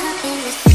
I'm in this